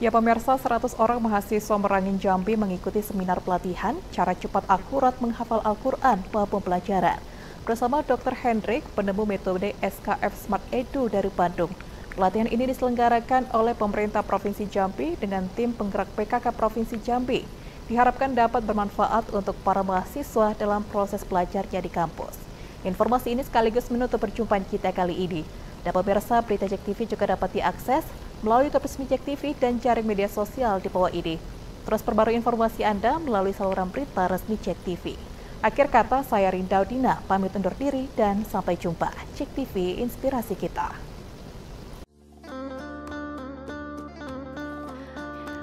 Ya pemirsa, 100 orang mahasiswa Merangin Jambi mengikuti seminar pelatihan cara cepat akurat menghafal Al-Quran maupun pelajaran. Bersama Dr. Hendrik, penemu metode SKF Smart Edu dari Bandung. Pelatihan ini diselenggarakan oleh pemerintah Provinsi Jambi dengan tim penggerak PKK Provinsi Jambi. Diharapkan dapat bermanfaat untuk para mahasiswa dalam proses belajarnya di kampus. Informasi ini sekaligus menutup perjumpaan kita kali ini. Dan pemirsa, berita Jack TV juga dapat diakses melalui resmi Jack TV dan jaring media sosial di bawah ini. Terus perbarui informasi Anda melalui saluran berita resmi Jack TV. Akhir kata, saya Rinda Dina, pamit undur diri dan sampai jumpa. Cek TV, inspirasi kita.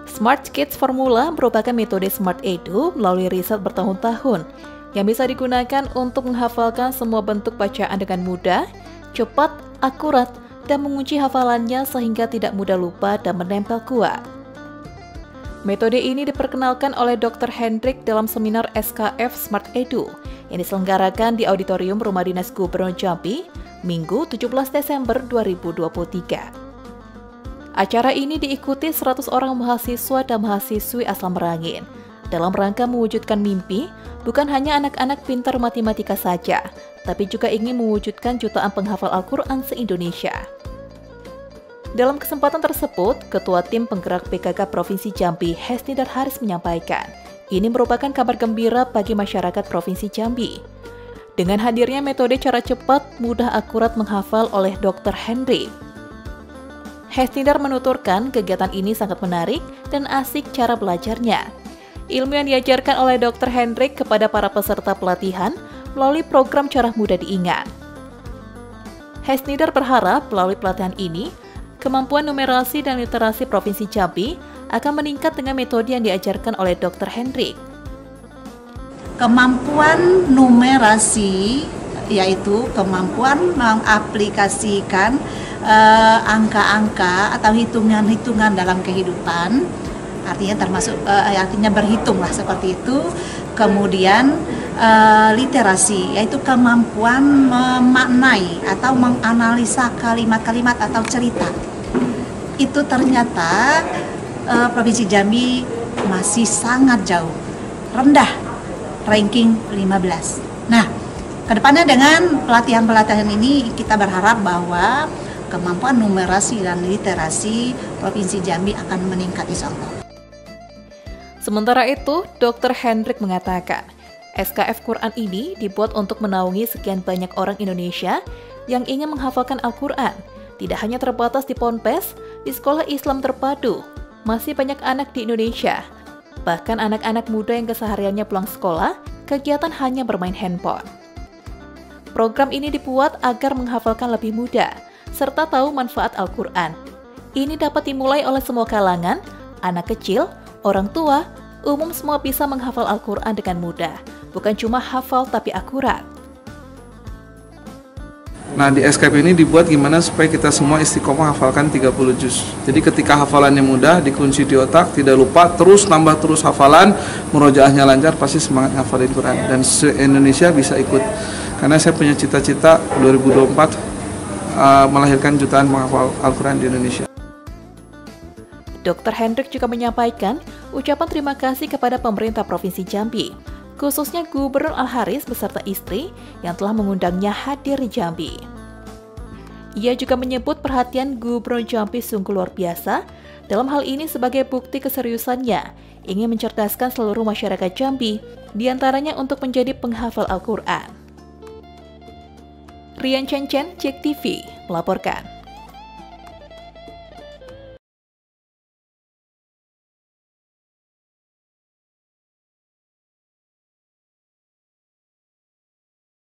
Smart Kids Formula merupakan metode Smart Edu melalui riset bertahun-tahun yang bisa digunakan untuk menghafalkan semua bentuk bacaan dengan mudah, cepat, akurat, dan mengunci hafalannya sehingga tidak mudah lupa dan menempel kuat. Metode ini diperkenalkan oleh Dr. Hendrik dalam seminar SKF Smart Edu yang diselenggarakan di Auditorium Rumah Dinas Gubernur Jambi, Minggu 17 Desember 2023. Acara ini diikuti 100 orang mahasiswa dan mahasiswi asal Merangin dalam rangka mewujudkan mimpi bukan hanya anak-anak pintar matematika saja, tapi juga ingin mewujudkan jutaan penghafal Al-Quran se-Indonesia. Dalam kesempatan tersebut, Ketua Tim Penggerak PKK Provinsi Jambi, Hesnidar Haris menyampaikan, ini merupakan kabar gembira bagi masyarakat Provinsi Jambi. Dengan hadirnya metode cara cepat, mudah akurat menghafal oleh Dr. Henry. Hesnidar menuturkan kegiatan ini sangat menarik dan asik cara belajarnya. Ilmu yang diajarkan oleh Dr. Hendrik kepada para peserta pelatihan melalui program cara mudah diingat. Hesnidar berharap melalui pelatihan ini, kemampuan numerasi dan literasi Provinsi Jambi akan meningkat dengan metode yang diajarkan oleh Dr. Hendrik. Kemampuan numerasi yaitu kemampuan mengaplikasikan eh, angka-angka uh, atau hitungan-hitungan dalam kehidupan artinya termasuk uh, artinya berhitung lah seperti itu kemudian uh, literasi yaitu kemampuan memaknai atau menganalisa kalimat-kalimat atau cerita itu ternyata uh, Provinsi Jambi masih sangat jauh rendah ranking 15 nah ke depannya dengan pelatihan-pelatihan ini kita berharap bahwa kemampuan numerasi dan literasi Provinsi Jambi akan meningkat insya Allah. Sementara itu, Dr. Hendrik mengatakan, SKF Quran ini dibuat untuk menaungi sekian banyak orang Indonesia yang ingin menghafalkan Al-Quran. Tidak hanya terbatas di Ponpes, di sekolah Islam terpadu, masih banyak anak di Indonesia. Bahkan anak-anak muda yang kesehariannya pulang sekolah, kegiatan hanya bermain handphone. Program ini dibuat agar menghafalkan lebih mudah, serta tahu manfaat Al-Quran. Ini dapat dimulai oleh semua kalangan, anak kecil, orang tua, umum semua bisa menghafal Al-Quran dengan mudah. Bukan cuma hafal tapi akurat. Nah di SKP ini dibuat gimana supaya kita semua istiqomah hafalkan 30 juz. Jadi ketika hafalannya mudah, dikunci di otak, tidak lupa, terus nambah terus hafalan, murojaahnya lancar, pasti semangat hafalin Quran. Dan se-Indonesia bisa ikut. Karena saya punya cita-cita 2024 uh, melahirkan jutaan menghafal Al-Quran di Indonesia. Dr. Hendrik juga menyampaikan ucapan terima kasih kepada pemerintah Provinsi Jambi, khususnya Gubernur Al-Haris beserta istri yang telah mengundangnya hadir di Jambi. Ia juga menyebut perhatian Gubernur Jambi sungguh luar biasa dalam hal ini sebagai bukti keseriusannya ingin mencerdaskan seluruh masyarakat Jambi, di antaranya untuk menjadi penghafal Al-Quran. Rian Chen Chen, Cek TV, melaporkan.